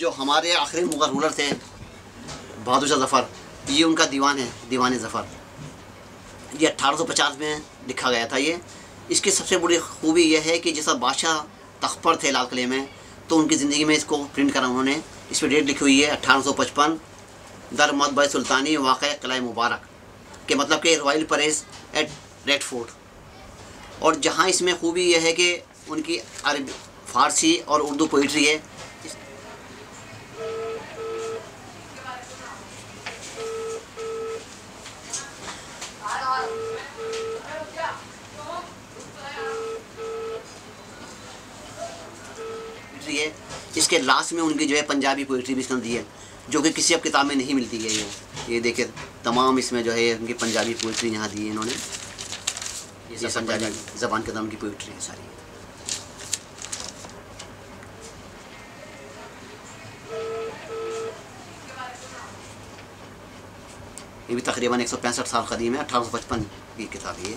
जो हमारे आखिरी मुगल रूलर थे, बहादुर शाह जफ़र, ये उनका दीवान है, दीवान ज़फ़र। ये 1850 में लिखा गया था ये। इसकी सबसे बड़ी खूबी यह है कि जैसा बादशाह तख्त पर थे लाल किले में तो उनकी ज़िंदगी में इसको प्रिंट करा उन्होंने। इस पर डेट लिखी हुई है अट्ठारह सौ पचपन, दर मत सुल्तानी वाक़ किला मुबारक, के मतलब कि royal parade at Red Fort और जहाँ इसमें खूबी यह है कि उनकी अरब, फ़ारसी और उर्दू पोइट्री है। है इसके लास्ट में उनकी जो है पंजाबी पोइट्री भी इसमें दी है जो कि किसी अब किताब में नहीं मिलती है ये। ये देखिए तमाम इसमें जो है उनकी पंजाबी पोइट्री यहाँ दी है इन्होंने। ये सब पंजाबी ज़बान के दाम की पोइट्री है सारी। ये भी तकरीबन एक सौ पैंसठ साल कदीम है अठारह सौ पचपन की किताब है